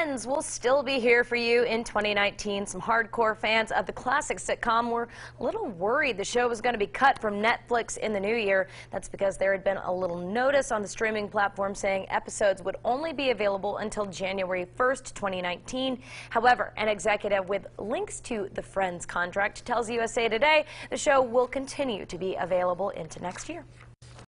Friends will still be here for you in 2019. Some hardcore fans of the classic sitcom were a little worried the show was going to be cut from Netflix in the new year. That's because there had been a little notice on the streaming platform saying episodes would only be available until January 1st, 2019. However, an executive with links to the Friends contract tells USA Today the show will continue to be available into next year.